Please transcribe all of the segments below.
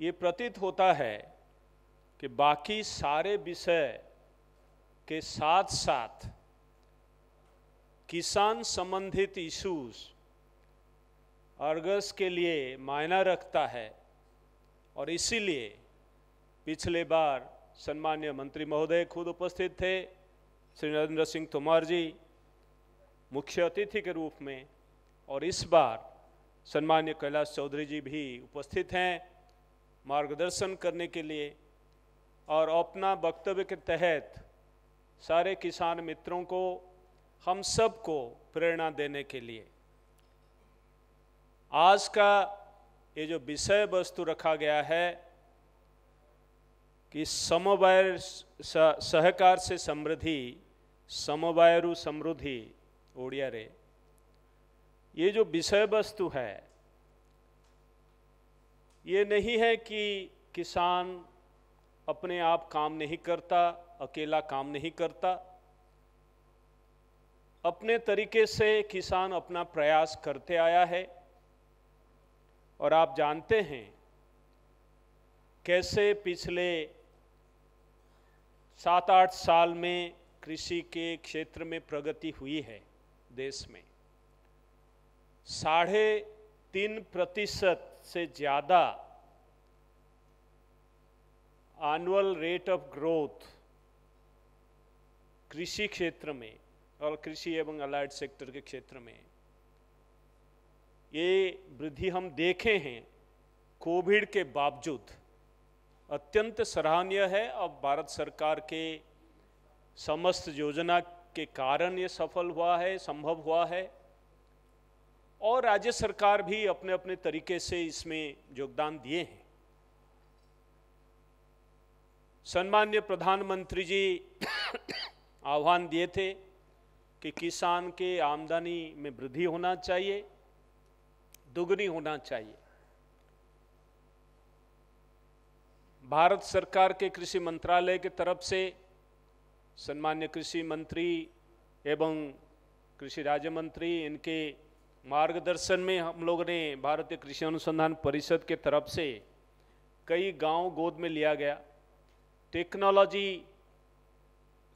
ये प्रतीत होता है कि बाकी सारे विषय के साथ साथ किसान संबंधित इश्यूज़ अर्गस के लिए मायना रखता है और इसीलिए पिछले बार सम्मान्य मंत्री महोदय खुद उपस्थित थे, श्री नरेंद्र सिंह तोमर जी, मुख्य अतिथि के रूप में, और इस बार सम्मान्य कैलाश चौधरी जी भी उपस्थित हैं। मार्गदर्शन करने के लिए और अपना वक्तव्य के तहत सारे किसान मित्रों को, हम सबको प्रेरणा देने के लिए। आज का ये जो विषय वस्तु रखा गया है कि समवाय सहकार से समृद्धि, समवायरु समृद्धि, ओडिया रे, ये जो विषय वस्तु है ये नहीं है कि किसान अपने आप काम नहीं करता, अकेला काम नहीं करता। अपने तरीके से किसान अपना प्रयास करते आया है और आप जानते हैं कैसे पिछले सात आठ साल में कृषि के क्षेत्र में प्रगति हुई है देश में। साढ़े तीन प्रतिशत से ज़्यादा एनुअल रेट ऑफ़ ग्रोथ कृषि क्षेत्र में और कृषि एवं अलाइड सेक्टर के क्षेत्र में, ये वृद्धि हम देखे हैं कोविड के बावजूद। अत्यंत सराहनीय है अब भारत सरकार के समस्त योजना के कारण ये सफल हुआ है, संभव हुआ है। और राज्य सरकार भी अपने अपने तरीके से इसमें योगदान दिए हैं। सम्मान्य प्रधानमंत्री जी आह्वान दिए थे कि किसान के आमदनी में वृद्धि होना चाहिए, दुगनी होना चाहिए। भारत सरकार के कृषि मंत्रालय के तरफ़ से सम्मान्य कृषि मंत्री एवं कृषि राज्य मंत्री इनके मार्गदर्शन में हम लोग ने भारतीय कृषि अनुसंधान परिषद के तरफ़ से कई गाँव गोद में लिया गया। टेक्नोलॉजी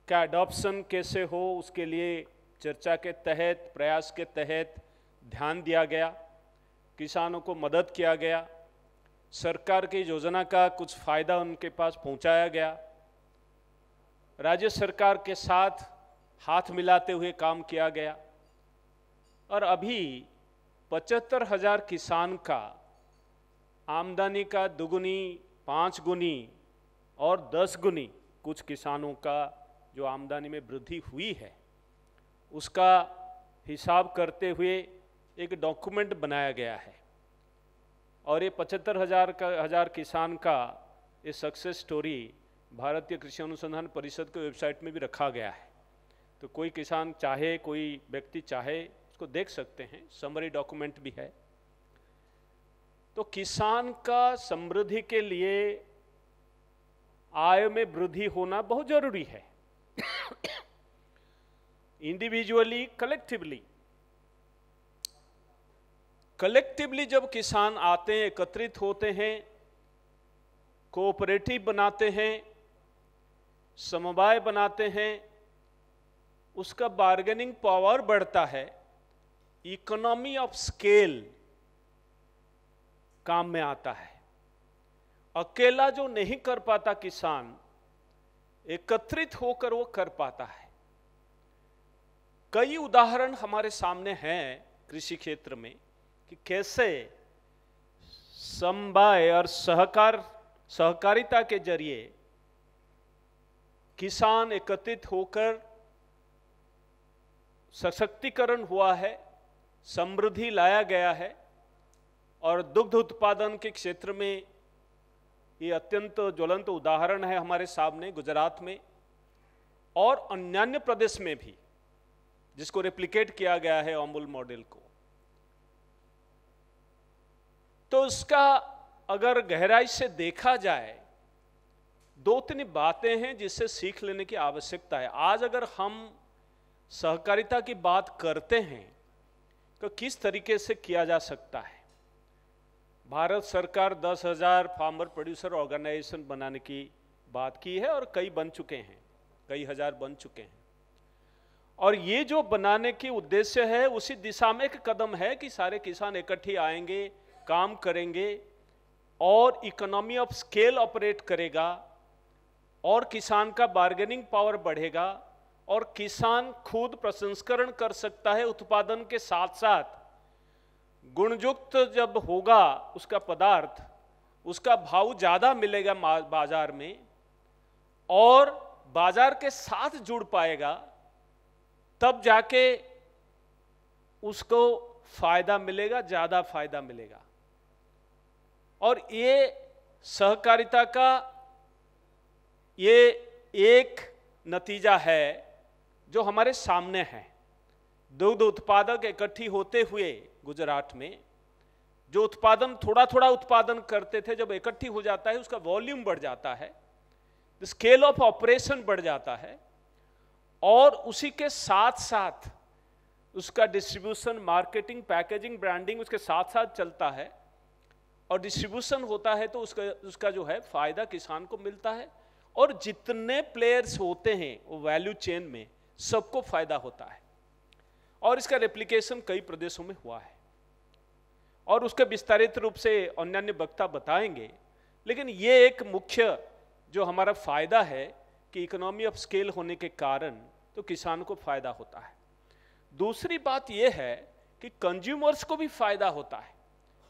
का अडॉप्शन कैसे हो, उसके लिए चर्चा के तहत, प्रयास के तहत ध्यान दिया गया, किसानों को मदद किया गया, सरकार की योजना का कुछ फ़ायदा उनके पास पहुँचाया गया। राज्य सरकार के साथ हाथ मिलाते हुए काम किया गया। और अभी पचहत्तर हज़ार किसान का आमदनी का दुगुनी, पाँच गुनी और दस गुनी कुछ किसानों का जो आमदनी में वृद्धि हुई है, उसका हिसाब करते हुए एक डॉक्यूमेंट बनाया गया है। और ये पचहत्तर हज़ार का, हज़ार किसान का ये सक्सेस स्टोरी भारतीय कृषि अनुसंधान परिषद के वेबसाइट में भी रखा गया है। तो कोई किसान चाहे, कोई व्यक्ति चाहे उसको देख सकते हैं समरी डॉक्यूमेंट भी है। तो किसान का समृद्धि के लिए आय में वृद्धि होना बहुत ज़रूरी है। इंडिविजुअली कलेक्टिवली कलेक्टिवली जब किसान आते हैं, एकत्रित होते हैं कोऑपरेटिव बनाते हैं, समवाय बनाते हैं, उसका बार्गेनिंग पावर बढ़ता है। इकोनॉमी ऑफ़ स्केल काम में आता है। अकेला जो नहीं कर पाता किसान, एकत्रित होकर वो कर पाता है। कई उदाहरण हमारे सामने हैं कृषि क्षेत्र में कि कैसे समवाय और सहकार, सहकारिता के ज़रिए किसान एकत्रित होकर सशक्तिकरण हुआ है समृद्धि लाया गया है और दुग्ध उत्पादन के क्षेत्र में ये अत्यंत ज्वलंत उदाहरण है हमारे सामने गुजरात में और अन्य प्रदेश में भी, जिसको रेप्लिकेट किया गया है अमूल मॉडल को। तो उसका अगर गहराई से देखा जाए, दो तीन बातें हैं जिससे सीख लेने की आवश्यकता है। आज अगर हम सहकारिता की बात करते हैं तो किस तरीके से किया जा सकता है? भारत सरकार दस हज़ार फार्मर प्रोड्यूसर ऑर्गेनाइजेशन बनाने की बात की है और कई बन चुके हैं, कई हज़ार बन चुके हैं। और ये जो बनाने की उद्देश्य है, उसी दिशा में एक कदम है कि सारे किसान इकट्ठे आएँगे, काम करेंगे और इकोनॉमी ऑफ़ स्केल ऑपरेट करेगा और किसान का बार्गेनिंग पावर बढ़ेगा। और किसान खुद प्रसंस्करण कर सकता है उत्पादन के साथ साथ गुणयुक्त जब होगा उसका पदार्थ, उसका भाव ज़्यादा मिलेगा बाज़ार में और बाज़ार के साथ जुड़ पाएगा, तब जाके उसको फ़ायदा मिलेगा, ज़्यादा फ़ायदा मिलेगा। और ये सहकारिता का ये एक नतीजा है जो हमारे सामने है, दुग्ध उत्पादक इकट्ठी होते हुए गुजरात में, जो उत्पादन थोड़ा थोड़ा उत्पादन करते थे, जब इकट्ठी हो जाता है, उसका वॉल्यूम बढ़ जाता है स्केल ऑफ़ ऑपरेशन बढ़ जाता है, और उसी के साथ साथ उसका डिस्ट्रीब्यूशन, मार्केटिंग, पैकेजिंग, ब्रांडिंग उसके साथ साथ चलता है, और डिस्ट्रीब्यूशन होता है तो उसका उसका जो है फ़ायदा किसान को मिलता है, और जितने प्लेयर्स होते हैं, वो वैल्यू चेन में सबको फ़ायदा होता है। और इसका रेप्लीकेशन कई प्रदेशों में हुआ है। और उसके विस्तारित रूप से अन्य वक्ता बताएँगे, लेकिन ये एक मुख्य जो हमारा फ़ायदा है कि इकोनॉमी ऑफ़ स्केल होने के कारण तो किसान को फ़ायदा होता है। दूसरी बात यह है कि कंज्यूमर्स को भी फ़ायदा होता है।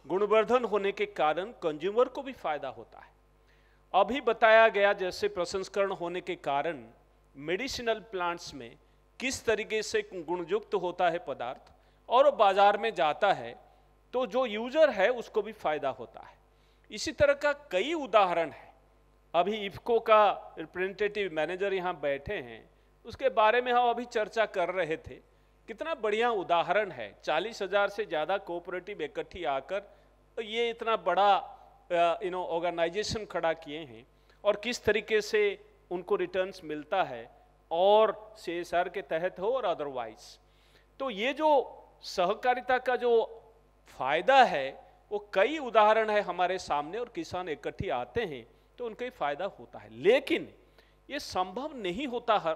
गुणवर्धन होने के कारण कंज्यूमर को भी फ़ायदा होता है। अभी बताया गया जैसे प्रसंस्करण होने के कारण मेडिसिनल प्लांट्स में किस तरीके से गुणयुक्त होता है पदार्थ और बाज़ार में जाता है तो जो यूज़र है उसको भी फ़ायदा होता है। इसी तरह का कई उदाहरण है। अभी इफ्को का रिप्रेजेंटेटिव मैनेजर यहाँ बैठे हैं। उसके बारे में हम अभी चर्चा कर रहे थे। कितना बढ़िया उदाहरण है। चालीस हज़ार से ज़्यादा कोऑपरेटिव इकट्ठी आकर ये इतना बड़ा यू नो ऑर्गेनाइजेशन खड़ा किए हैं। और किस तरीके से उनको रिटर्न्स मिलता है, और सीएसआर के तहत हो और अदरवाइज़ तो ये जो सहकारिता का जो फ़ायदा है, वो कई उदाहरण है हमारे सामने और किसान इकट्ठी आते हैं तो उनका ही फ़ायदा होता है. लेकिन ये संभव नहीं होता हर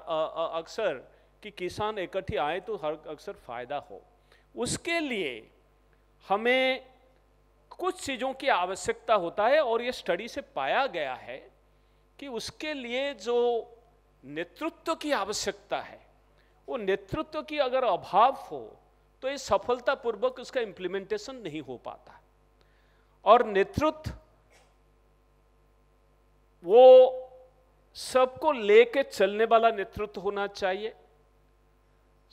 अक्सर कि किसान इकट्ठी आए तो हर अक्सर फ़ायदा हो. उसके लिए हमें कुछ चीज़ों की आवश्यकता होता है और ये स्टडी से पाया गया है कि उसके लिए जो नेतृत्व की आवश्यकता है, वो नेतृत्व की अगर अभाव हो तो ये सफलतापूर्वक उसका इंप्लीमेंटेशन नहीं हो पाता। और नेतृत्व, वो सबको लेके चलने वाला नेतृत्व होना चाहिए,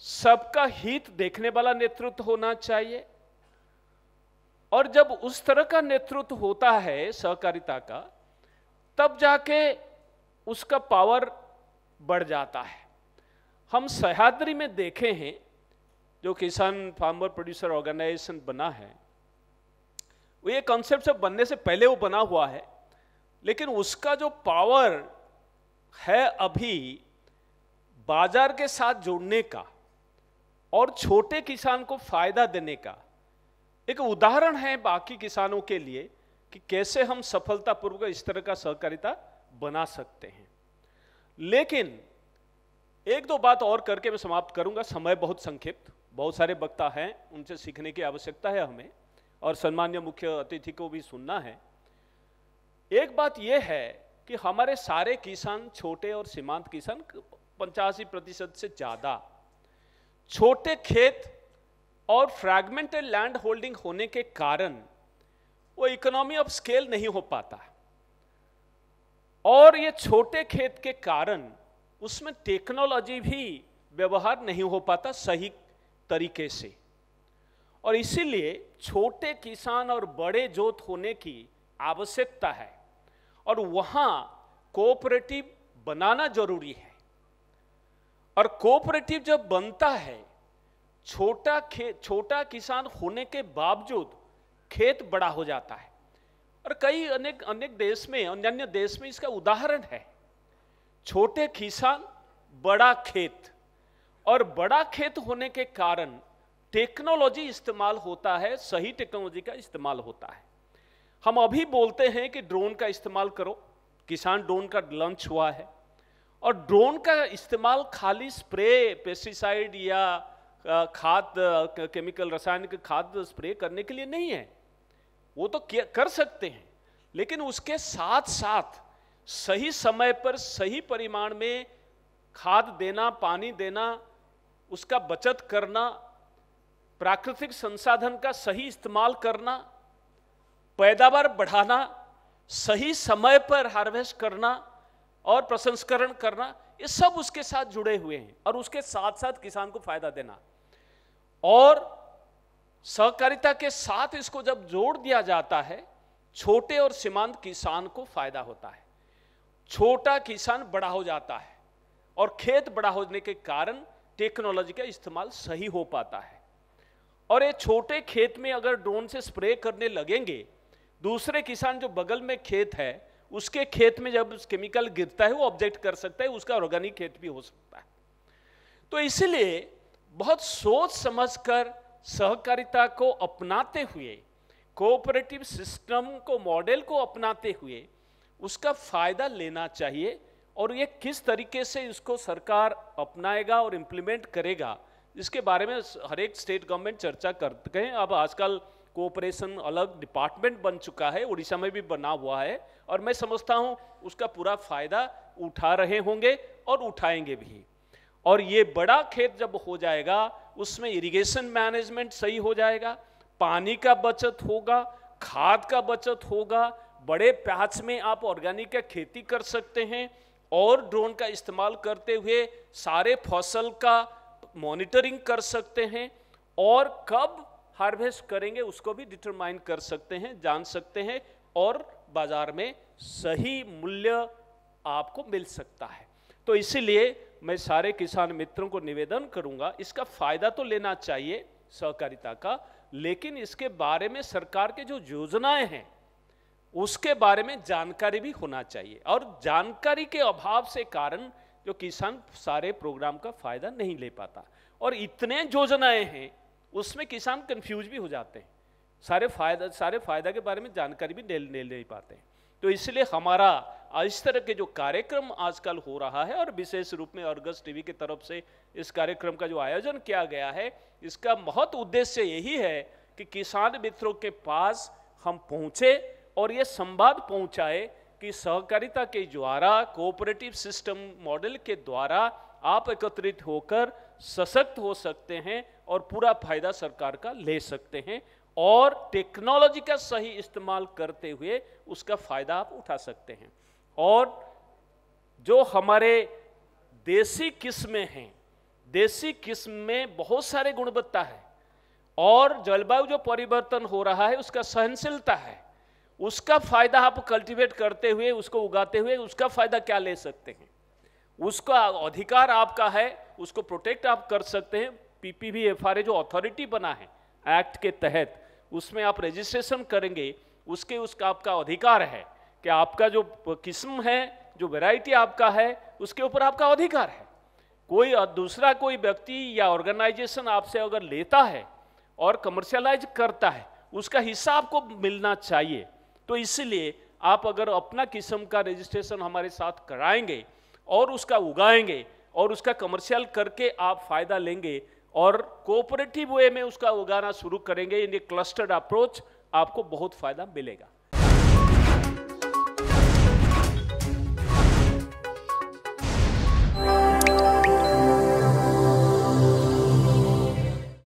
सबका हित देखने वाला नेतृत्व होना चाहिए, और जब उस तरह का नेतृत्व होता है, सहकारिता का तब जाके उसका पावर बढ़ जाता है। हम सह्याद्री में देखे हैं, जो किसान फार्मर प्रोड्यूसर ऑर्गेनाइजेशन बना है, वो ये कॉन्सेप्ट से बनने से पहले वो बना हुआ है, लेकिन उसका जो पावर है अभी बाज़ार के साथ जोड़ने का और छोटे किसान को फ़ायदा देने का, एक उदाहरण है बाकी किसानों के लिए। कि कैसे हम सफलतापूर्वक इस तरह का सहकारिता बना सकते हैं। लेकिन एक दो बात और करके मैं समाप्त करूँगा। समय बहुत संक्षिप्त, बहुत सारे वक्ता हैं, उनसे सीखने की आवश्यकता है हमें, और सम्मान्य मुख्य अतिथि को भी सुनना है। एक बात यह है कि हमारे सारे किसान, छोटे और सीमांत किसान, पंचासी प्रतिशत से ज़्यादा, छोटे खेत और फ्रैगमेंटेड लैंड होल्डिंग होने के कारण वो इकोनॉमी ऑफ़ स्केल नहीं हो पाता। और ये छोटे खेत के कारण उसमें टेक्नोलॉजी भी व्यवहार नहीं हो पाता सही तरीके से। और इसीलिए छोटे किसान और बड़े जोत होने की आवश्यकता है। और वहाँ कोऑपरेटिव बनाना ज़रूरी है। और कोऑपरेटिव जब बनता है, छोटा खेत छोटा किसान होने के बावजूद खेत बड़ा हो जाता है। और कई अनेक अनेक देश में, अन्य देश में इसका उदाहरण है। छोटे किसान, बड़ा खेत। और बड़ा खेत होने के कारण टेक्नोलॉजी इस्तेमाल होता है, सही टेक्नोलॉजी का इस्तेमाल होता है। हम अभी बोलते हैं कि ड्रोन का इस्तेमाल करो। किसान ड्रोन का लॉन्च हुआ है। और ड्रोन का इस्तेमाल खाली स्प्रे, पेस्टिसाइड या खाद केमिकल, रासायनिक खाद स्प्रे करने के लिए नहीं है। वो तो कर सकते हैं। लेकिन उसके साथ साथ सही समय पर सही परिमाण में खाद देना, पानी देना, उसका बचत करना, प्राकृतिक संसाधन का सही इस्तेमाल करना, पैदावार बढ़ाना, सही समय पर हार्वेस्ट करना और प्रसंस्करण करना, ये सब उसके साथ जुड़े हुए हैं और उसके साथ साथ किसान को फ़ायदा देना। और सहकारिता के साथ इसको जब जोड़ दिया जाता है, छोटे और सीमांत किसान को फ़ायदा होता है। छोटा किसान बड़ा हो जाता है और खेत बड़ा होने के कारण टेक्नोलॉजी का इस्तेमाल सही हो पाता है। और ये छोटे खेत में अगर ड्रोन से स्प्रे करने लगेंगे, दूसरे किसान जो बगल में खेत है, उसके खेत में जब केमिकल गिरता है, वो ऑब्जेक्ट कर सकता है, उसका ऑर्गेनिक खेत भी हो सकता है। तो इसलिए बहुत सोच समझकर सहकारिता को अपनाते हुए कोऑपरेटिव सिस्टम को मॉडल को अपनाते हुए उसका फ़ायदा लेना चाहिए और ये किस तरीके से इसको सरकार अपनाएगा और इम्प्लीमेंट करेगा, इसके बारे में हर एक स्टेट गवर्नमेंट चर्चा करते हैं। अब आजकल कोऑपरेशन अलग डिपार्टमेंट बन चुका है, उड़ीसा में भी बना हुआ है और मैं समझता हूँ उसका पूरा फ़ायदा उठा रहे होंगे और उठाएँगे भी। और ये बड़ा खेत जब हो जाएगा उसमें इरिगेशन मैनेजमेंट सही हो जाएगा, पानी का बचत होगा, खाद का बचत होगा, बड़े प्याच में आप ऑर्गेनिक का खेती कर सकते हैं और ड्रोन का इस्तेमाल करते हुए सारे फ़सल का मॉनिटरिंग कर सकते हैं और कब हार्वेस्ट करेंगे उसको भी डिटरमाइन कर सकते हैं, जान सकते हैं और बाज़ार में सही मूल्य आपको मिल सकता है। तो इसीलिए मैं सारे किसान मित्रों को निवेदन करूँगा, इसका फ़ायदा तो लेना चाहिए सहकारिता का, लेकिन इसके बारे में सरकार के जो योजनाएँ हैं, उसके बारे में जानकारी भी होना चाहिए। और जानकारी के अभाव से कारण जो किसान सारे प्रोग्राम का फ़ायदा नहीं ले पाता। और इतने योजनाएँ हैं, उसमें किसान कंफ्यूज भी हो जाते हैं। सारे फ़ायदा सारे फ़ायदा के बारे में जानकारी भी ले नहीं पाते हैं। तो इसलिए हमारा इस तरह के जो कार्यक्रम आजकल हो रहा है और विशेष रूप में अर्गस टीवी की तरफ़ से इस कार्यक्रम का जो आयोजन किया गया है, इसका महत्व उद्देश्य यही है कि किसान मित्रों के पास हम पहुँचे और ये संवाद पहुँचाए कि सहकारिता के द्वारा कोऑपरेटिव सिस्टम मॉडल के द्वारा आप एकत्रित होकर सशक्त हो सकते हैं और पूरा फ़ायदा सरकार का ले सकते हैं और टेक्नोलॉजी का सही इस्तेमाल करते हुए उसका फ़ायदा आप उठा सकते हैं। और जो हमारे देसी किस्में हैं, देसी किस्म में बहुत सारे गुणवत्ता है, और जलवायु जो परिवर्तन हो रहा है, उसका सहनशीलता है, उसका फ़ायदा आप कल्टीवेट करते हुए, उसको उगाते हुए, उसका फ़ायदा क्या ले सकते हैं? उसका अधिकार आपका है, उसको प्रोटेक्ट आप कर सकते हैं। पीपीवी एफआरए जो अथॉरिटी बना है एक्ट के तहत, उसमें आप रजिस्ट्रेशन करेंगे, उसके, उसका आपका अधिकार है। कि आपका जो किस्म है, जो वैरायटी आपका है, उसके ऊपर आपका अधिकार है। कोई दूसरा कोई व्यक्ति या ऑर्गेनाइजेशन आपसे अगर लेता है और कमर्शियलाइज करता है, उसका हिस्सा आपको मिलना चाहिए। तो इसलिए आप अगर अपना किस्म का रजिस्ट्रेशन हमारे साथ कराएँगे और उसका उगाएँगे और उसका कमर्शियल करके आप फ़ायदा लेंगे और कोऑपरेटिव वे में उसका उगाना शुरू करेंगे इन क्लस्टर्ड अप्रोच आपको बहुत फ़ायदा मिलेगा।